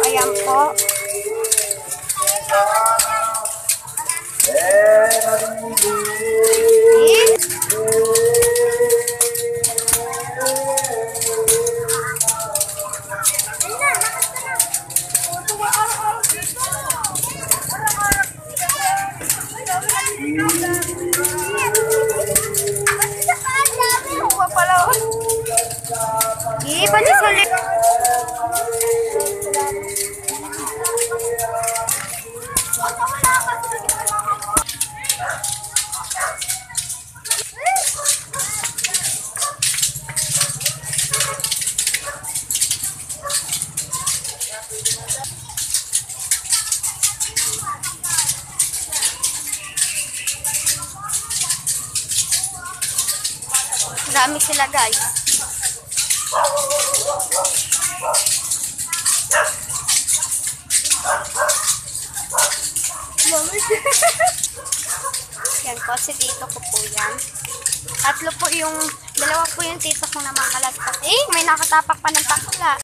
ayan po. Pati sa li- Marami sila guys. yan po, si tito ko po yan. Tatlo po yung, dalawa po yung tito ko na makalaspas. Eh, may nakatapak pa ng takla.